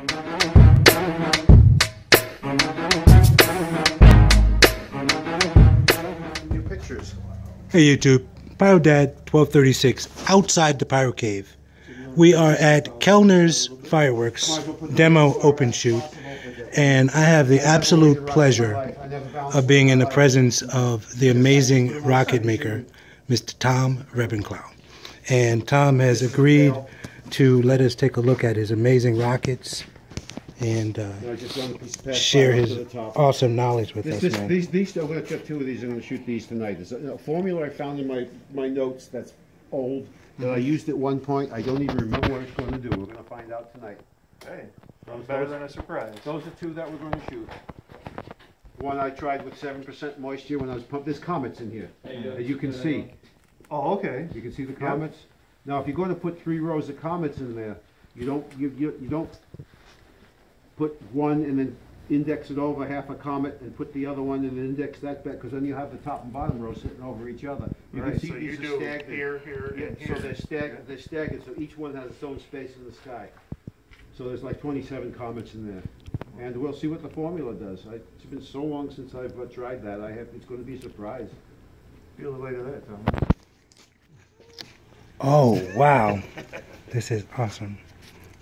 New pictures. Hey YouTube, PyroDad 1236 outside the Pyro Cave. We are at Kellner's Fireworks demo open shoot, and I have the absolute pleasure of being in the presence of the amazing rocket maker, Mr. Tom Rebenklau. And Tom has agreed to let us take a look at his amazing rockets and uh, I just run a piece of past share his to the awesome knowledge with This, us, this, man. these, these, I'm gonna cut two of these, I'm gonna shoot these tonight. There's a, a formula I found in my, my notes that's old, that I mm-hmm. used at one point, I don't even remember what it's gonna do, we're gonna find out tonight. Hey, sounds better than a surprise. Those are two that we're gonna shoot. One I tried with seven percent moisture when I was pumping, there's comets in here, uh, as you can uh, see. Oh, okay. You can see the comets? Now, if you're gonna put three rows of comets in there, you don't, you, you, you don't put one and then index it over half a comet and put the other one and index that back, because then you have the top and bottom row sitting over each other. You can see so you these are do staggered. here, here, Yeah, and so here. they're staggered, they're staggered, so each one has its own space in the sky. So there's like twenty-seven comets in there. And we'll see what the formula does. I- It's been so long since I've uh, tried that, I have, it's gonna be a surprise. Feel the weight of that, Tom. Oh, wow. This is awesome.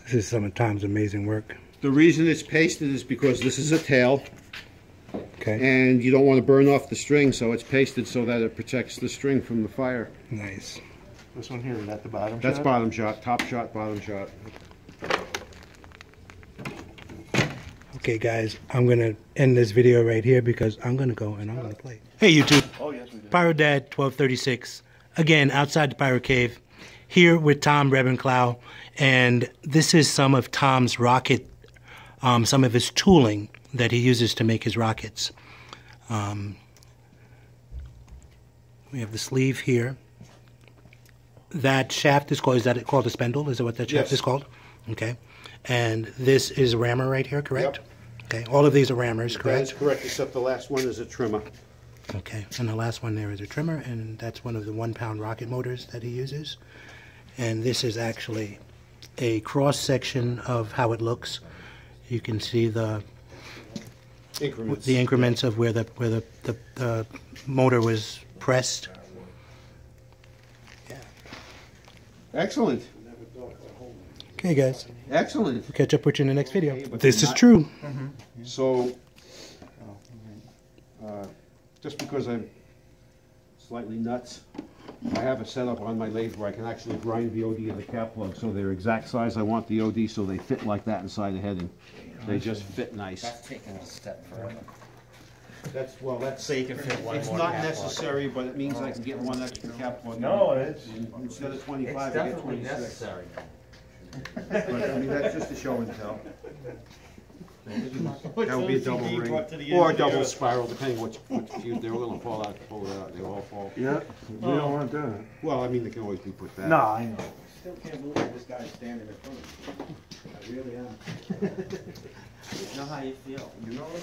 This is some of Tom's amazing work. The reason it's pasted is because this is a tail, Okay, and you don't want to burn off the string, so it's pasted so that it protects the string from the fire. nice. This one here, is that the bottom That's shot? bottom shot, top shot, bottom shot. Okay, guys, I'm going to end this video right here because I'm going to go and I'm going to play. Hey, YouTube. Oh, yes, we do. PyroDad 1236. Again, outside the Pyro Cave, here with Tom Rebenklau. And this is some of Tom's rocket, um, some of his tooling that he uses to make his rockets. Um, we have the sleeve here. That shaft is called, is that called a spindle? Is that what that shaft Yes. is called? Okay. And this is a rammer right here, correct? Yep. Okay. All of these are rammers, correct? is correct, except the last one is a trimmer. Okay, and the last one there is a trimmer, and that's one of the one pound rocket motors that he uses. And this is actually a cross section of how it looks. You can see the Increments. the increments of where the where the, the, the motor was pressed. Excellent, Okay, guys, excellent. we'll catch up with you in the next video. but This is not- true. So, uh, just because I'm slightly nuts, I have a setup on my lathe where I can actually grind the OD and the cap plug, so they're exact size I want the OD, so they fit like that inside the heading. They just fit nice. That's taking a step further. That's, well, that's, So you can fit one it's more not cap plug. necessary, but it means I can get one extra cap plug. No, it's, Instead of It's twenty-five, I get definitely twenty-six. necessary. But, I mean, that's just a show and tell. That would be a double ring, or a double spiral, depending which, which fuse, they're gonna fall out, pull it out, they all fall. yeah, we don't want that. Well, I mean, they can always be put back. No, I know. Still can't believe this guy's standing in front of me. I really am. You know how you feel. You know what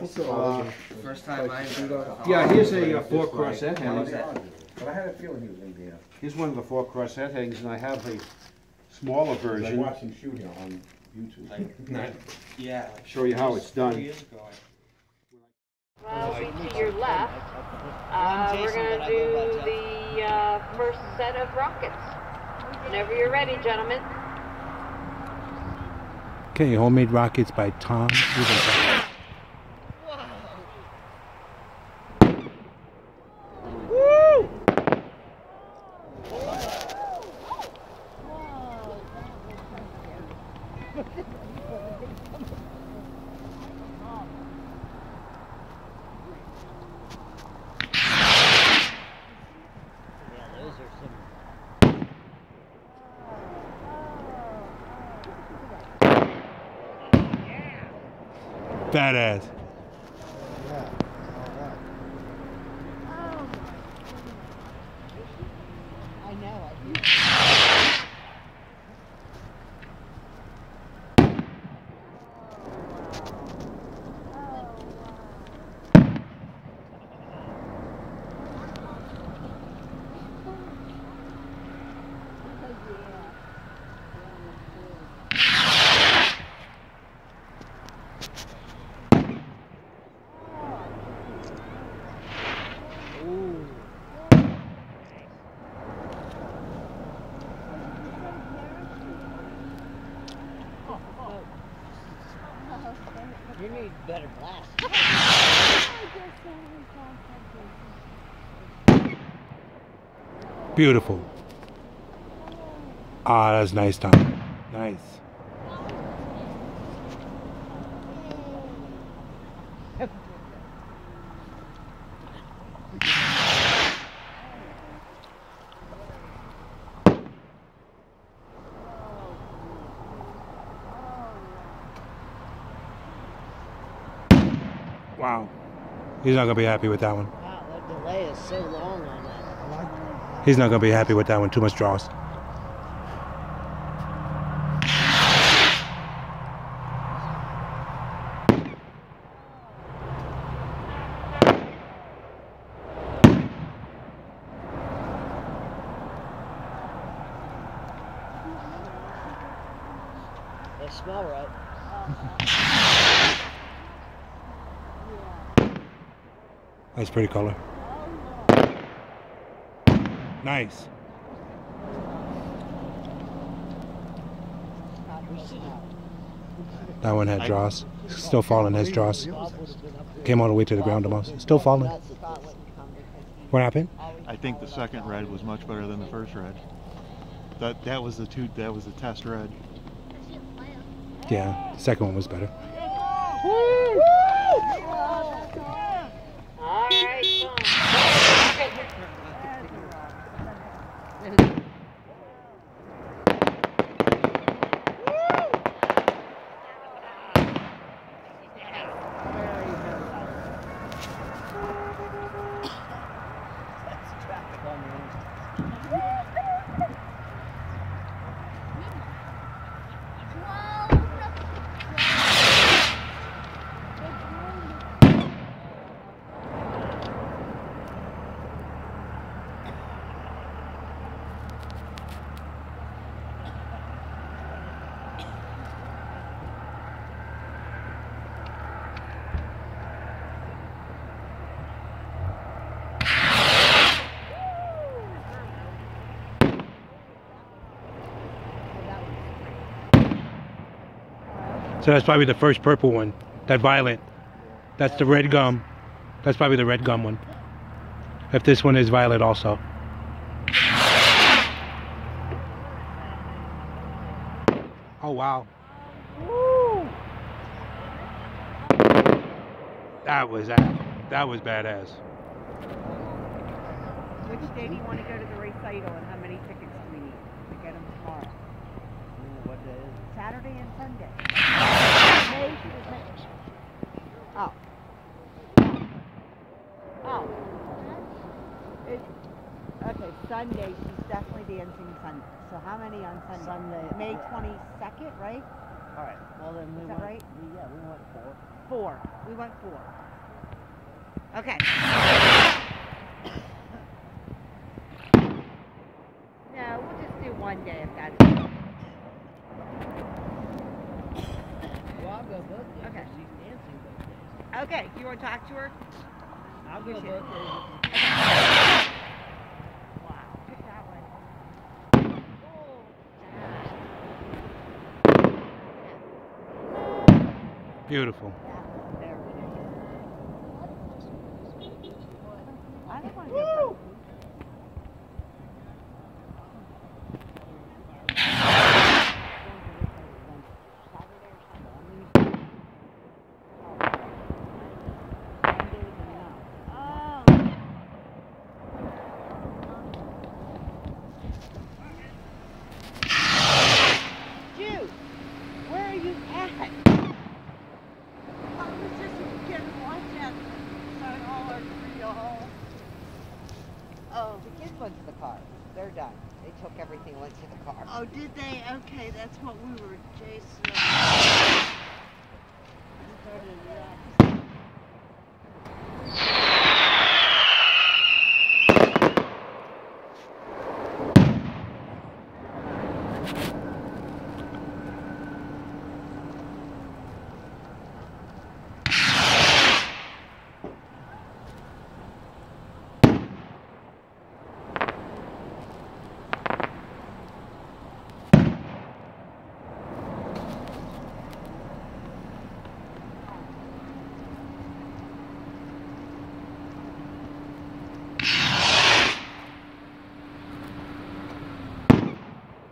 I'm saying? Uh, The first time I. Yeah, here's a uh, four cross head How's heading. But I had a feeling he was gonna be there. Here's one of the four cross head headings, and I have a smaller version. I version. watched him shoot here on YouTube. Like, not- yeah. like Show you how it's done. Three years ago, I- Well, be to your left. Uh, we're gonna do the, uh, first set of rockets. Whenever you're ready, gentlemen. Okay, homemade rockets by Tom. Rebenklau. Badass. You Beautiful. Ah, that's nice, Tom. Nice. Wow. He's not going to be happy with that one. Wow, that delay is so long. He's not going to be happy with that one. Too much draws. They smell right. That's pretty color. Nice. That one had draws. Still falling, has draws. Bob would have been up there. Came all the way to the ground almost. Still falling. What you come to. What happened? I think the second red was much better than the first red. That that was the two. That was the test red. Yeah, the second one was better. All So that's probably the first purple one. That violet. That's the red gum. That's probably the red gum one. If this one is violet also. Oh wow. That was that. That was badass. Which day do you want to go to the recital and how many tickets do we need to get them tomorrow? Ooh, What day is it? Saturday and Sunday. May she was Oh. Oh. It's, okay, Sunday, she's definitely dancing Sunday. So how many on Sunday? Sunday. May twenty-second, right? All right. Well, then we Is that went. right? We, yeah, we went four. Four. We went four. Okay. No, we'll just do one day if that's. Well, I'll go both days. Okay. She's dancing both days. Okay, you want to talk to her? I'll go both Appreciate it. days. Wow. Pick that one. Beautiful. Oh, Very nice. I don't want to go. Jude, where are you at? I was just getting watch out. Sign all our free all. Oh, The went to the car. They're done. They took everything, went to the car. oh, did they? Okay, that's what we were, Jason.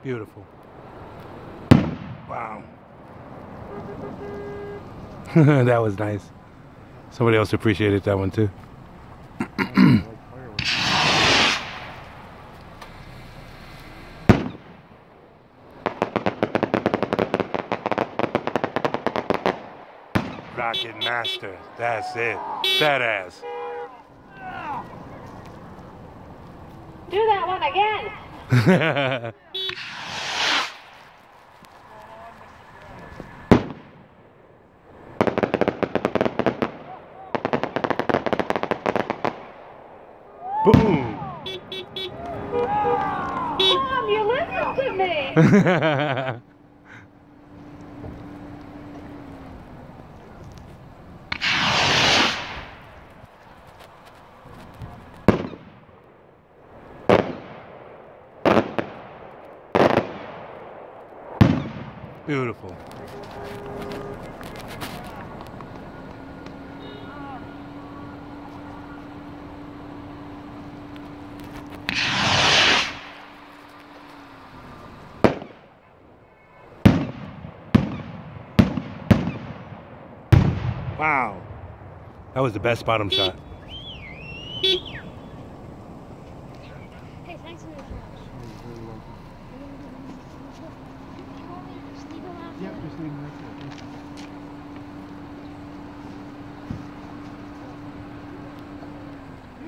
Beautiful. Wow. that was nice. Somebody else appreciated that one too. Rocket Master. That's it. Badass. Do that one again. Boom. Mom, you listen to me. Beautiful. Wow. That was the best bottom shot. Hey, thanks for the Yep, just leave them right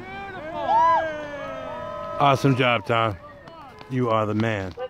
there. Awesome job, Tom. You are the man. Let's